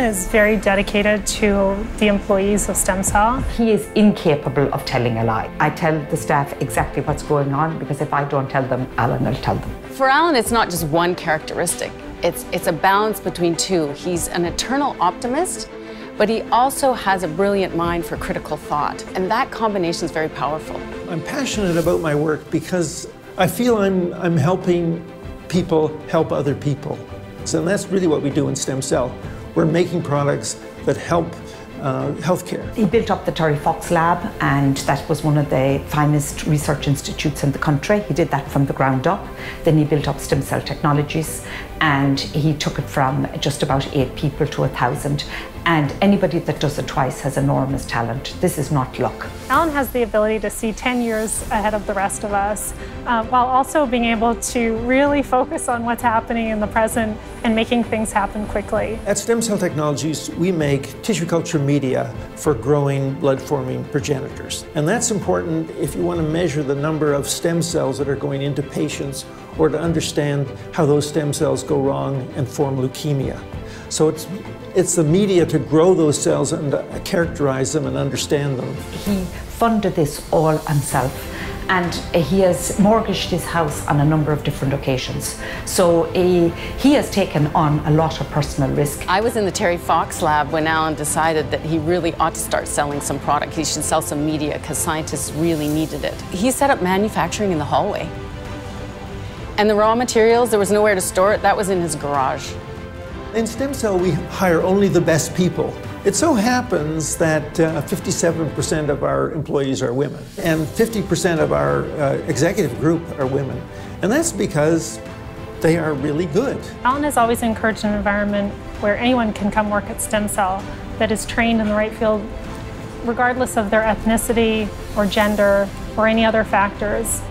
is very dedicated to the employees of STEMCELL. He is incapable of telling a lie. I tell the staff exactly what's going on because if I don't tell them, Allen will tell them. For Allen, it's not just one characteristic. It's, it's a balance between two. He's an eternal optimist, but he also has a brilliant mind for critical thought. And that combination is very powerful. I'm passionate about my work because I feel I'm, I'm helping people help other people. So and that's really what we do in STEMCELL. We're making products that help uh, healthcare. He built up the Terry Fox Lab, and that was one of the finest research institutes in the country. He did that from the ground up. Then he built up STEMCELL Technologies, and he took it from just about eight people to a thousand. And anybody that does it twice has enormous talent. This is not luck. Allen has the ability to see 10 years ahead of the rest of us, uh, while also being able to really focus on what's happening in the present and making things happen quickly. At STEMCELL Technologies, we make tissue culture media for growing blood forming progenitors. And that's important if you want to measure the number of stem cells that are going into patients or to understand how those stem cells go wrong and form leukemia. So it's it's the media to grow those cells and uh, characterize them and understand them. He funded this all himself and uh, he has mortgaged his house on a number of different occasions. So he, he has taken on a lot of personal risk. I was in the Terry Fox lab when Allen decided that he really ought to start selling some product. He should sell some media because scientists really needed it. He set up manufacturing in the hallway. And the raw materials, there was nowhere to store it, that was in his garage. In STEMCELL, we hire only the best people. It so happens that 57% uh, of our employees are women, and 50% of our uh, executive group are women. And that's because they are really good. Allen has always encouraged an environment where anyone can come work at STEMCELL that is trained in the right field, regardless of their ethnicity or gender or any other factors.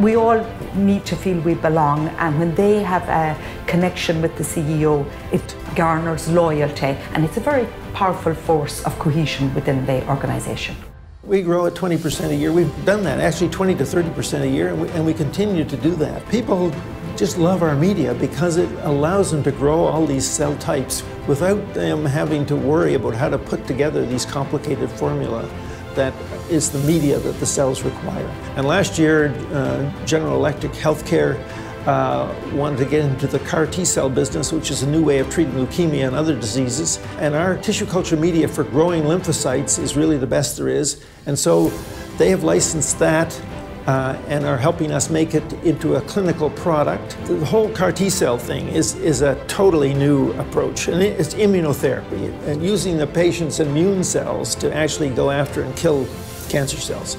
We all need to feel we belong, and when they have a connection with the CEO, it garners loyalty, and it's a very powerful force of cohesion within the organisation. We grow at 20% a year. We've done that, actually 20 to 30% a year, and we, and we continue to do that. People just love our media because it allows them to grow all these cell types without them having to worry about how to put together these complicated formula that is the media that the cells require. And last year, uh, General Electric Healthcare uh, wanted to get into the CAR T cell business, which is a new way of treating leukemia and other diseases. And our tissue culture media for growing lymphocytes is really the best there is. And so they have licensed that uh, and are helping us make it into a clinical product. The whole CAR T cell thing is, is a totally new approach, and it's immunotherapy, and using the patient's immune cells to actually go after and kill cancer cells.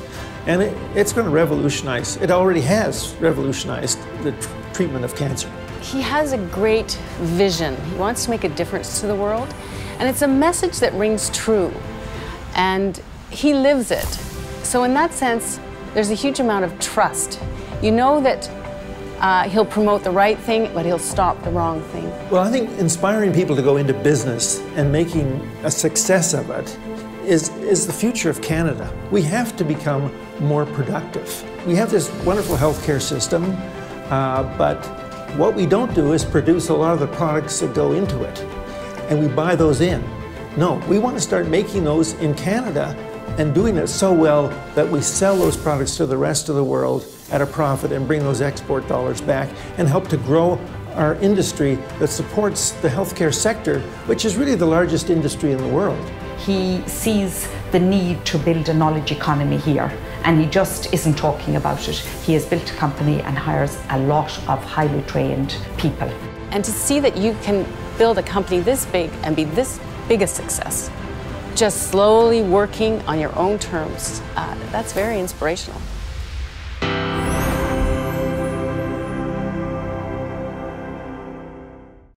And it, it's going to revolutionize, it already has revolutionized the tr treatment of cancer. He has a great vision. He wants to make a difference to the world, and it's a message that rings true, and he lives it. So, in that sense, there's a huge amount of trust. You know that uh, he'll promote the right thing, but he'll stop the wrong thing. Well, I think inspiring people to go into business and making a success of it is, is the future of Canada. We have to become more productive. We have this wonderful healthcare system, uh, but what we don't do is produce a lot of the products that go into it, and we buy those in. No, we want to start making those in Canada and doing it so well that we sell those products to the rest of the world at a profit and bring those export dollars back and help to grow our industry that supports the healthcare sector, which is really the largest industry in the world. He sees the need to build a knowledge economy here and he just isn't talking about it. He has built a company and hires a lot of highly trained people. And to see that you can build a company this big and be this big a success just slowly working on your own terms, uh, that's very inspirational.